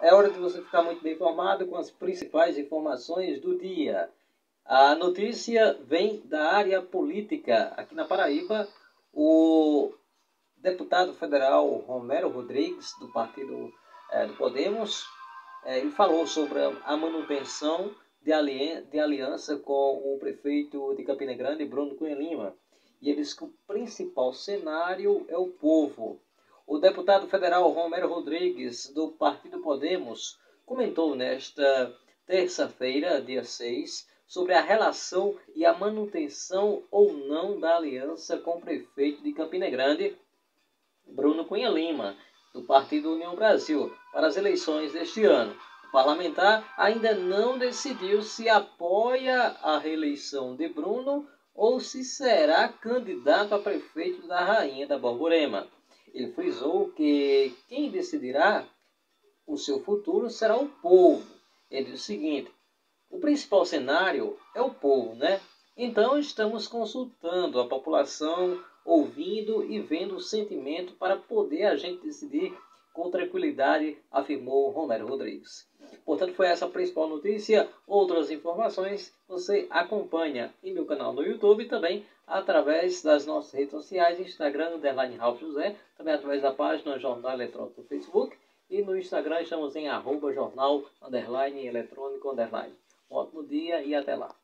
é hora de você ficar muito bem informado com as principais informações do dia. A notícia vem da área política. Aqui na Paraíba, o deputado federal Romero Rodrigues, do partido é, do Podemos, é, ele falou sobre a manutenção de, aliança, com o prefeito de Campina Grande, Bruno Cunha Lima. E ele disse que o principal cenário é o povo. O deputado federal Romero Rodrigues, do Partido Podemos, comentou nesta terça-feira, dia 6, sobre a relação e a manutenção ou não da aliança com o prefeito de Campina Grande, Bruno Cunha Lima, do Partido União Brasil, para as eleições deste ano. O parlamentar ainda não decidiu se apoia a reeleição de Bruno ou se será candidato a prefeito da Rainha da Borborema. Ele frisou que quem decidirá o seu futuro será o povo. Ele diz o seguinte: o principal cenário é o povo, né? Então estamos consultando a população, ouvindo e vendo o sentimento para poder a gente decidir com tranquilidade, afirmou Romero Rodrigues. Portanto, foi essa a principal notícia. Outras informações você acompanha em meu canal no YouTube também através das nossas redes sociais, Instagram, underline Ralf José, também através da página Jornal Eletrônico no Facebook e no Instagram estamos em arroba jornal, underline, eletrônico, underline. Um ótimo dia e até lá.